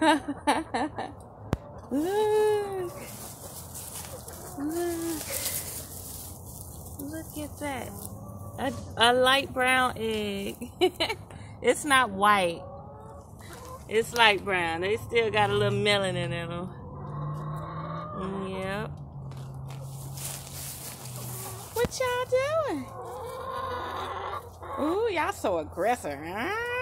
Look. Look. Look at that. A, a light brown egg. it's not white. It's light brown. They still got a little melanin in them. Yep. What y'all doing? Ooh, y'all so aggressive. Huh?